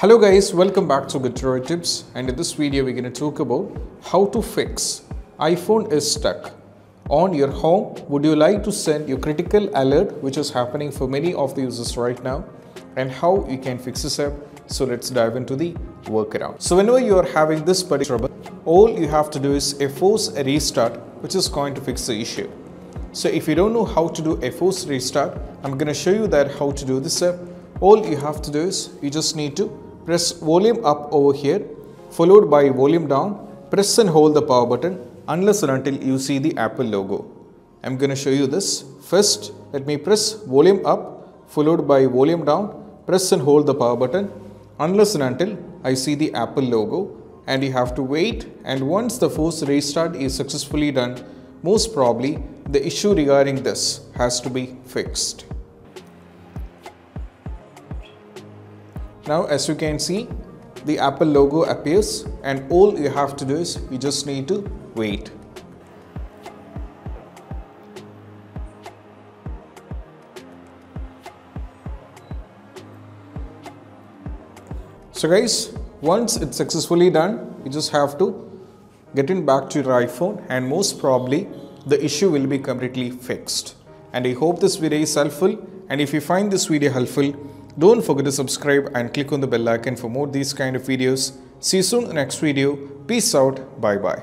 Hello guys, welcome back to Get Droid Tips and in this video we're going to talk about how to fix iPhone is stuck. On your home, would you like to send your critical alert which is happening for many of the users right now and how you can fix this up. So let's dive into the workaround. So whenever you are having this particular trouble, all you have to do is a force restart which is going to fix the issue. So if you don't know how to do a force restart, I'm going to show you that how to do this up. All you have to do is you just need to press volume up over here followed by volume down. Press and hold the power button unless and until you see the Apple logo. I'm going to show you this. First, let me press volume up followed by volume down. Press and hold the power button unless and until I see the Apple logo and you have to wait and once the force restart is successfully done, most probably the issue regarding this has to be fixed. Now as you can see the Apple logo appears and all you have to do is you just need to wait. So guys, once it's successfully done, you just have to get in back to your iPhone and most probably the issue will be completely fixed. And I hope this video is helpful and if you find this video helpful, don't forget to subscribe and click on the bell icon for more these kind of videos. See you soon in the next video. Peace out. Bye bye.